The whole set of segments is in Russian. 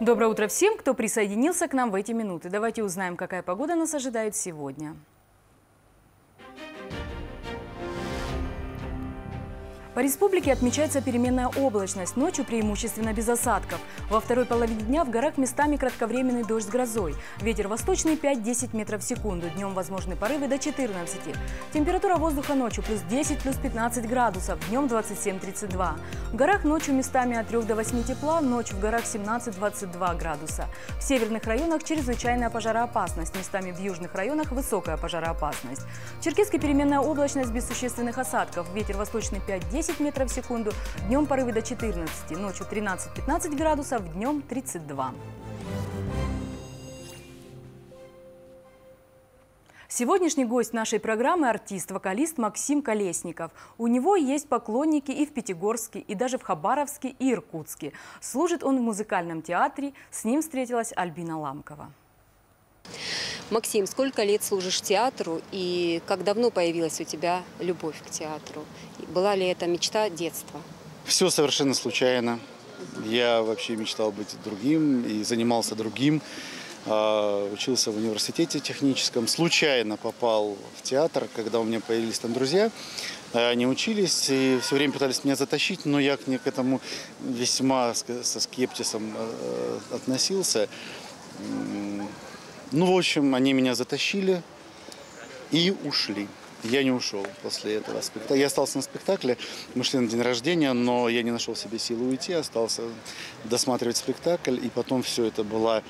Доброе утро всем, кто присоединился к нам в эти минуты. Давайте узнаем, какая погода нас ожидает сегодня. По республике отмечается переменная облачность. Ночью преимущественно без осадков. Во второй половине дня в горах местами кратковременный дождь с грозой. Ветер восточный 5-10 метров в секунду. Днем возможны порывы до 14. Температура воздуха ночью плюс 10, плюс 15 градусов. Днем 27-32. В горах ночью местами от 3 до 8 тепла, ночью в горах 17-22 градуса. В северных районах чрезвычайная пожароопасность. Местами в южных районах высокая пожароопасность. В Черкеске переменная облачность без существенных осадков. Ветер восточный 5-10 10 метров в секунду, днем порывы до 14, ночью 13-15 градусов, днем 32. Сегодняшний гость нашей программы – артист, вокалист Максим Колесников. У него есть поклонники и в Пятигорске, и даже в Хабаровске и Иркутске. Служит он в музыкальном театре. С ним встретилась Альбина Ламкова. Максим, сколько лет служишь театру и как давно появилась у тебя любовь к театру? Была ли это мечта детства? Все совершенно случайно. Я вообще мечтал быть другим и занимался другим. А, учился в университете техническом. Случайно попал в театр, когда у меня появились там друзья. Они учились и все время пытались меня затащить, но я к этому весьма со скептисом э, относился. Ну, в общем, они меня затащили и ушли. Я не ушел после этого спектакля. Я остался на спектакле, мы шли на день рождения, но я не нашел себе силы уйти, остался досматривать спектакль, и потом все это была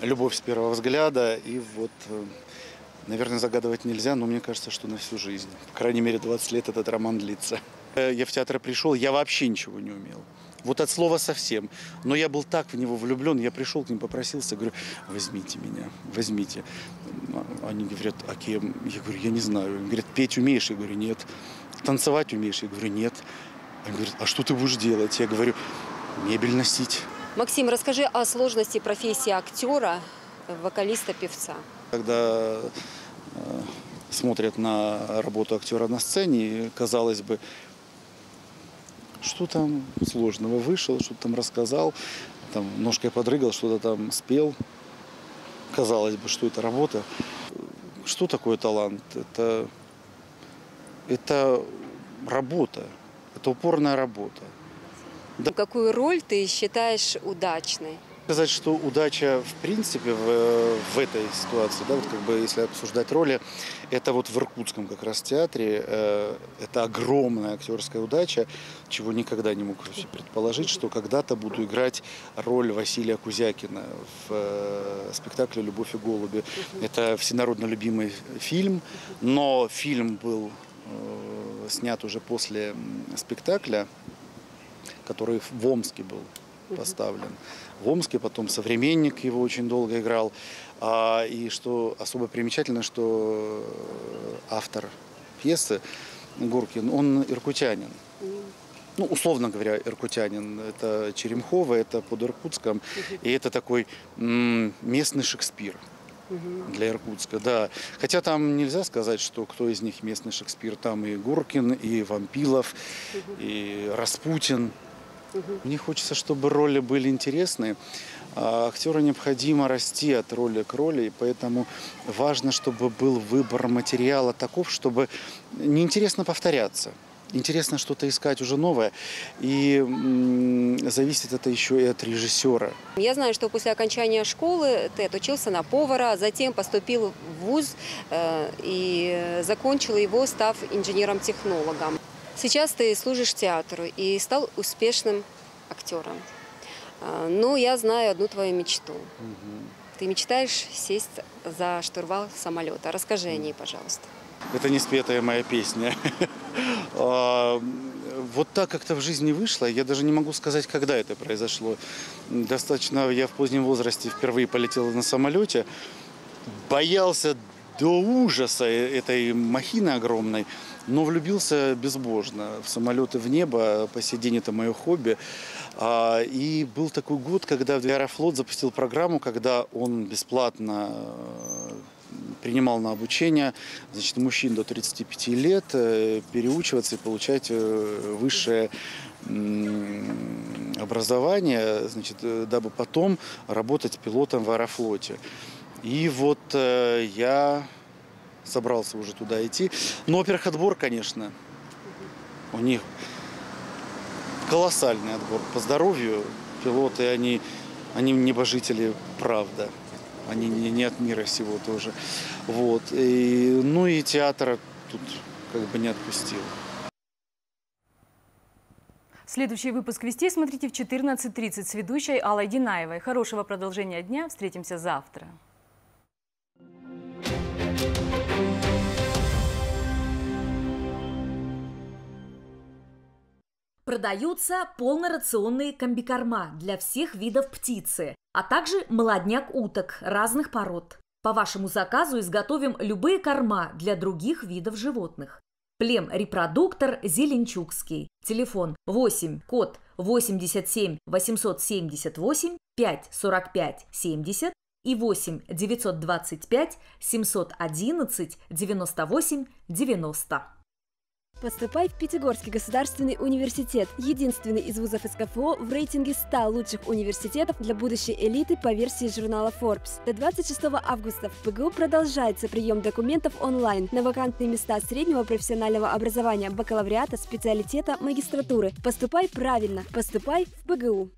любовь с первого взгляда, и вот, э, наверное, загадывать нельзя, но мне кажется, что на всю жизнь. По крайней мере, 20 лет этот роман длится. Э, я в театр пришел, я вообще ничего не умел. Вот от слова совсем. Но я был так в него влюблен, я пришел к ним, попросился, говорю, возьмите меня, возьмите. Они говорят, а кем? Я говорю, я не знаю. Они говорят, петь умеешь? Я говорю, нет. Танцевать умеешь? Я говорю, нет. Они говорят, а что ты будешь делать? Я говорю, мебель носить. Максим, расскажи о сложности профессии актера, вокалиста-певца. Когда э, смотрят на работу актера на сцене, казалось бы, что там сложного? Вышел, что-то там рассказал, там ножкой подрыгал, что-то там спел. Казалось бы, что это работа. Что такое талант? Это, это работа, это упорная работа. Да. Какую роль ты считаешь удачной? Сказать, что удача в принципе в, в этой ситуации, да, вот как бы если обсуждать роли, это вот в Иркутском как раз театре, э, это огромная актерская удача, чего никогда не мог вообще предположить, что когда-то буду играть роль Василия Кузякина в э, спектакле «Любовь и голуби». Это всенародно любимый фильм, но фильм был э, снят уже после спектакля, который в Омске был поставлен. В Омске потом современник его очень долго играл. А, и что особо примечательно, что автор пьесы Гуркин, он иркутянин. Ну, условно говоря, иркутянин. Это Черемхово, это под Иркутском. И это такой местный Шекспир для Иркутска, да. Хотя там нельзя сказать, что кто из них местный Шекспир. Там и Гуркин, и Вампилов, и Распутин. Угу. Мне хочется, чтобы роли были интересные. А актеру необходимо расти от роли к роли, и поэтому важно, чтобы был выбор материала таков, чтобы неинтересно повторяться. Интересно что-то искать уже новое. И зависит это еще и от режиссера. Я знаю, что после окончания школы ты отучился на повара, затем поступил в ВУЗ э, и закончил его, став инженером-технологом. Сейчас ты служишь театру и стал успешным актером. А, но я знаю одну твою мечту. Угу. Ты мечтаешь сесть за штурвал самолета. Расскажи о ней, пожалуйста. Это не спетая моя песня. А, вот так как-то в жизни вышло. Я даже не могу сказать, когда это произошло. Достаточно я в позднем возрасте впервые полетел на самолете. Боялся до ужаса э, этой махины огромной. Но влюбился безбожно в самолеты в небо, по сей день это мое хобби. А, и был такой год, когда Аэрофлот запустил программу, когда он бесплатно э, принимал на обучение значит, мужчин до 35 лет э, переучиваться и получать высшее образование, значит, дабы потом работать пилотом в аэрофлоте. И вот э, я собрался уже туда идти. Но оперходбор, конечно, у них колоссальный отбор по здоровью. Пилоты, они, они небожители, правда. Они не, не от мира сего тоже. Вот. И, ну и театр тут как бы не отпустил. Следующий выпуск «Вести» смотрите в 14.30 с ведущей Аллой Динаевой. Хорошего продолжения дня. Встретимся завтра. Продаются полнорационные комбикорма для всех видов птицы, а также молодняк уток разных пород. По вашему заказу изготовим любые корма для других видов животных. Плем-репродуктор Зеленчукский. Телефон 8, код 87 878 5 45 70 и 8 925 711 98 90. Поступай в Пятигорский государственный университет, единственный из вузов СКФО в рейтинге 100 лучших университетов для будущей элиты по версии журнала Forbes. До 26 августа в ПГУ продолжается прием документов онлайн на вакантные места среднего профессионального образования, бакалавриата, специалитета, магистратуры. Поступай правильно, поступай в ПГУ.